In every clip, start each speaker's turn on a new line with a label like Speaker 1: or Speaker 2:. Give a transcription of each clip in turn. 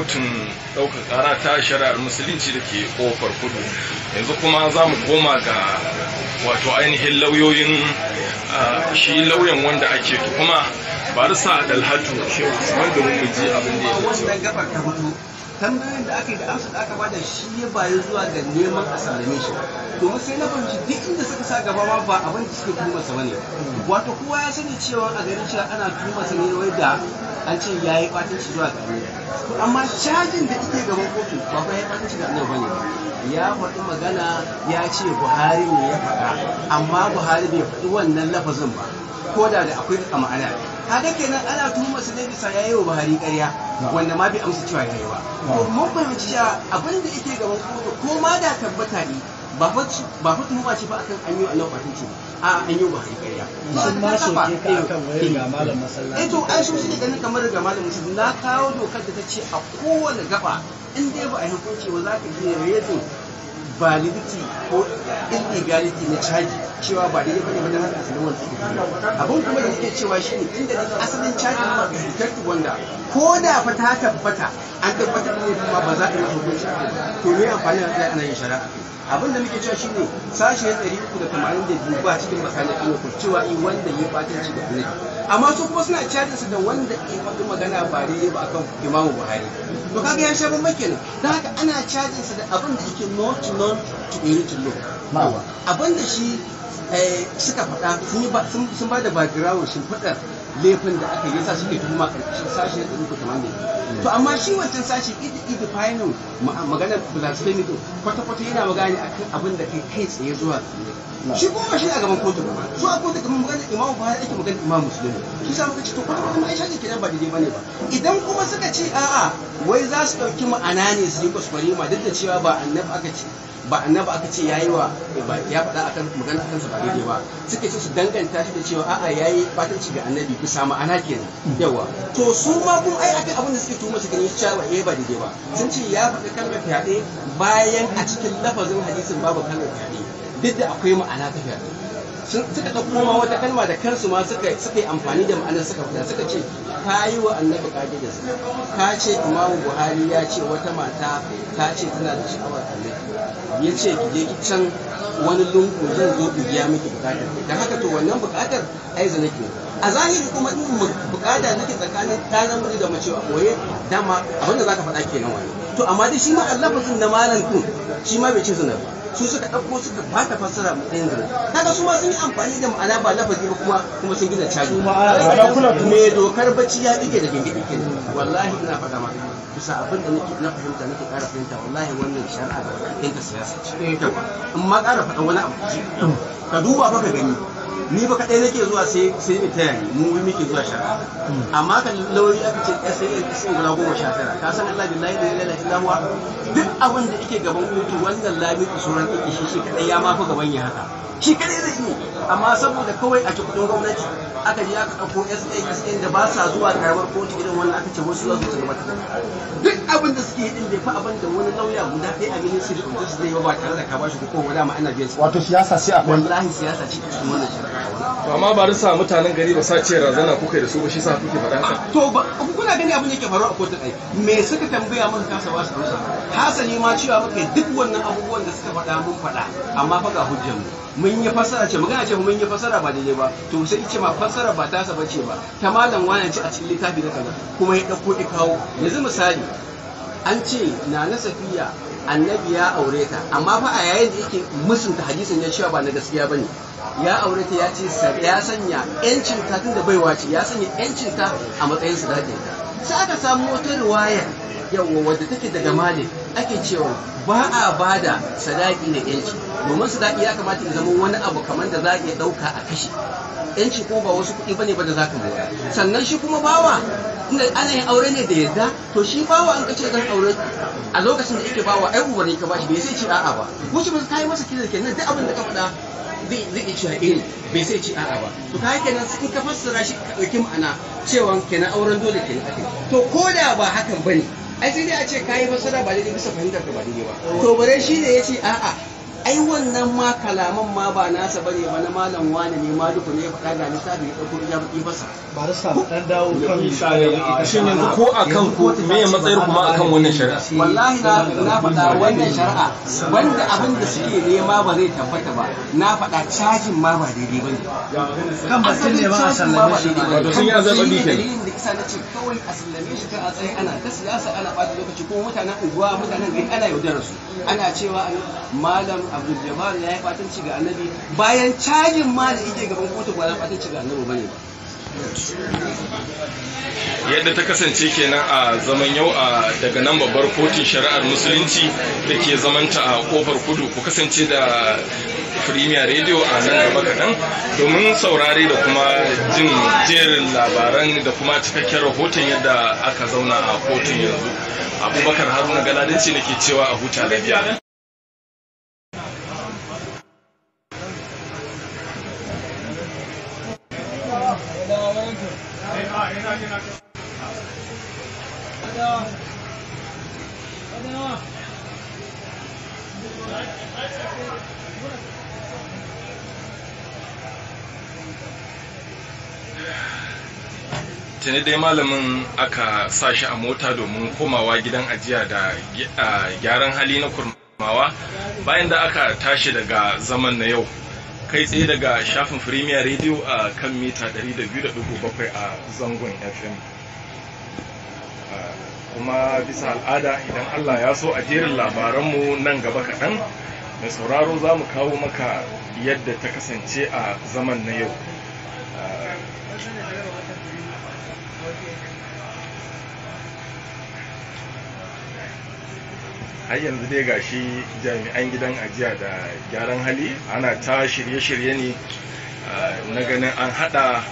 Speaker 1: kotun ɗaukar ƙara ta shari'ar musulunci da ke ƙofar kudu. Yanzu kuma za mu koma ga wato ainihin lauyoyin shi lauyan wanda ake tuhuma barisa dalhatu shehu usman domin mu ji abin da ya
Speaker 2: wannan gabar ta fito tambayoyin da aka yi da amsa da aka ba da shi ya bayi zuwa ga neman a sallame shi. Domin sai na fahimci duk inda suka sa gaba ma ba abin da suke tuhumar sa ba ne. Wato kowa ya sani cewa a garin cewa ana tuhumar sa ne wai da an ce ya yi ɓatanci zuwa ga to amma cajin da ike gaban kotu ba fa ya yi ɓatanci ga annabi ba ne ya faɗi magana ya ce buhari ne ya faɗa amma buhari bai faɗi wannan lafazin ba. Ko da da akwai a ma'ana. Kaga kenan ana tuhumar su ne bisa ya yi wa buhari ƙarya wanda ma bai amsa cewa ya yi ba. To mun fahimci cewa abin da yake gaban kotu ko ma da tabbata ne ba fa ba fa tuhuma ce fa akan an yi Allah batunci a an yi buhari ƙarya.
Speaker 3: Sun ma soke ka akan wayar ga malam masallaci.
Speaker 2: Eh to ai su suke ganin kamar ga malam musulmi na kawo dokar da ta ce a kowane gaba in dai ba a yi hukunci ba za ka je rezin validity ko illegality na caji cewa ba daidai ba ne wajen haka asalin wanda suke abin kuma da nake cewa shine inda da asalin caji ma ga detective wanda ko da fa ta tabbata an tabbatar da laifin ma ba za ka yi hukunci a to me amfani da tsaye ana yin shari'a abin da muke cewa shine sashe 382 ba cikin makalar ino cewa i wanda ya batanci da annabi amma su kuma suna cajin su da wanda ya faɗi magana ba daidai ba akan imamu buhari. To kaga ya sha bamban kenan. Don haka ana cajin su da abin da yake not known to a written law abin da shi suka faɗa sun ba da background sun faɗar laifin da aka yi sa suke tuhuma ƙarƙashin sashe da rubuta tamanin to amma shi wancan sashi idi idi fainin magana blasphemy to kwata kwata yana magana akan abin da kai kai tsaye zuwa shi kuma shi a gaban kotu ba. Su a kotu kamar magana imamu buhari ake magana imamu musulmi shi sa muka ce to kwata kwata aisha kenan ba daidai ba ne ba. Idan kuma suka ce a'a wai za su ɗauki ma'ana ne su yi kuskure ma duk da cewa ba annabi aka ce ba annabi aka ce yayi wa ya faɗa akan magana akan sa ba daidai ba. Suke ce su danganta shi da cewa a'a yayi fatanci ga annabi bisa ma'ana kenan. Yawa to su ma kuma ai akan abin da suke tuma su gani cewa eh ba daidai ba. Sun ce ya faɗi kalmar fyaɗe bayan a cikin lafazin hadisin babu kalmar fyaɗe. Duk da akwai ma'ana ta fyaɗe. Suka ɗauko ma wata kalma da kansu ma suka suka yi amfani da ma'anar suka fita suka ce ka yi wa annabi kage da su ka ce imamu buhari ya ce wata mata ta ce tana da sha'awar annabi. Ya ce ki can wani lungu zan zo in biya miki buƙatar da haka to wannan buƙatar ai zana ke. A zahiri kuma in buƙata nake tsakanin ta namiji da mace a koye dama abin da zaka faɗa kenan wani to amma dai shi ma allafin na malam kun shi ma bai ce zina ba. Su suka ɗauko suka ba ta fassara matsayin zina kaga su ma sun yi amfani da ma'ana ba lafazi ba kuma kuma sun gina caji. Me dokar bacci ya bige da gingidi ke wallahi ina faɗa maka bisa abin da nake na fahimta nake ƙara fahimta wallahi wannan shari'a da ɗinta siyasa ce. In ma ƙara faɗa wani abu ka duba fa ka gani. Ni ba kaɗai nake zuwa sai sai mai taya mu muke zuwa shari'a amma kan lauyi aka ce sai sai guda goma sha tara. Ka san Allah billahi la ilaha illa huwa. Duk abin da yake gaban kotu wannan lami suran yake shi shi kaɗai ya fa gaban ya haka. Shi kaɗai zai yi amma saboda kawai a cikin gwamnati aka je aka ɗauko SASN da ba sa zuwa karamar kotu irin wannan aka ce wasu za su gabatar duk abin da suke yi din bai fa abin da wani lauya guda ɗaya a ministry of justice zai yi ba tare da ka bashi ko kowa dama ana biyan su
Speaker 3: wato siyasa sai akwai
Speaker 2: wallahi siyasa ce cikin wannan
Speaker 1: to amma ba rasa mutanen gari ba sa ce razana kuka da su ba shi sa kuke faɗa haka?
Speaker 2: To ba kuna gani abin da yake faruwa a kotun ai. Me suka tambaya mun kasa ba su amsa. Hasali ma cewa muka duk wannan abubuwan da suka faɗa mun faɗa. Amma fa ga hujjar mu. Mun yi fasara ce magana ce mun yi fasara ba daidai ba to sai ce ma fasara ba tasa ba ce ba. Ta malam wani ce a cikin littafi na kaza kuma ya ɗauko ya kawo. Yanzu misali an ce na na safiya annabi ya aure ta amma fa a yayin da yake musunta hadisin ya cewa ba na gaskiya ba ne ya aure ta ya ce ya sanya yancin ta tun da baiwa ce ya sanya yancin ta a matsayin sadakin ta. Sai aka samu wata riwaya yawa wadda take daga malik. Ake cewa ba a ba da sadaki da yanci. Domin sadaki ya kamata ya zama wani abu kamar da za a iya ɗauka a kashe. Yanci kuma ba wasu kuɗi ba ne ba da za ka mora sannan shi kuma bawa inda ana yin aure ne da yarda to shi bawa an kace zan aure a lokacin da yake bawa ai umarni ka bashi bai sai ce a'a ba. Wuce ba ta yi masa kira kenan duk abin da ka faɗa zai zai cewa eh bai sai ce a'a ba. To kai kenan in ka fassara shi ka ɗauki ma'ana cewa kenan auren dole kenan ake. To ko da ba hakan ba ne ai sai dai a ce kayi fassara ba daidai bisa fahimtar ka ba daidai ba. To bare shi ne ya ce a'a ai wannan ma kalaman ma ba nasa ba ne ba na malam wani ne ma duku ne ya faɗa ga littafi ya ɗauko ya baki fasa
Speaker 3: ba da sa dan dawo kan
Speaker 1: shin yanzu ko akan ku me matsayar kuma akan wannan shari'a?
Speaker 2: Wallahi na na faɗa wannan shari'a wanda abin da suke nema ba zai tabbata ba. Na faɗa cajin ma ba daidai ba ne.
Speaker 3: Kan batun ne ba a sallame shi ba
Speaker 1: sun
Speaker 2: ne
Speaker 1: bi kenan.
Speaker 2: dalilin da kisa na ce kawai a sallame shi kan a tsaye ana ta siyasa ana ɓata lokaci kuma mutanen unguwa mutanen gari ana yaudarar su. Ana cewa malam abdul jabbar ya yi fatanci ga annabi bayan cajin ma da ike gaban kotu ba fatanci ga annabi ba ne ba.
Speaker 1: Yadda ta kasance kenan a zaman yau a daga nan babbar kotun shari'ar musulunci da ke zamanta a ƙofar kudu. Ku kasance da premier radio a nan gaba kaɗan domin saurare da kuma jin jerin labaran da kuma cikakken rahoton yadda aka zauna a kotun yanzu. Abubakar haruna galadinci nake cewa a huta lafiya. Tuni dai malamin aka sa shi a mota domin komawa gidan ajiya da gyaran hali na kurmawa. Bayan da aka tashi daga zaman na yau kai tsaye daga shafin premier radio a kan mita 200.7 a zangon fm kuma bisa al'ada idan allah ya so a jerin labaranmu nan gaba kaɗan mai sauraro za mu kawo maka yadda ta kasance a zaman na yau. Har yanzu dai gashi jami'an gidan ajiya da gyaran hali ana ta shirye-shirye ne na ganin an hada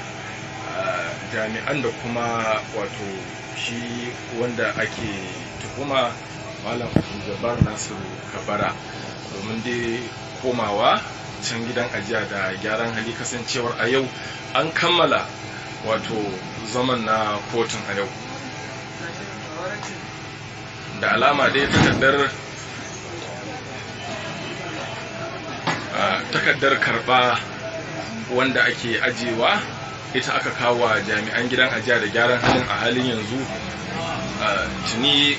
Speaker 1: jami'an da kuma wato shi wanda ake tuhuma malam jabar nasiru kabara. Domin dai komawa can gidan ajiya da gyaran hali kasancewar a yau an kammala wato zaman na kotun a yau. Da alama dai takardar takardar karɓa wanda ake ajiyewa ita aka kawo jami'an gidan ajiya da gyaran halin a halin yanzu. Tuni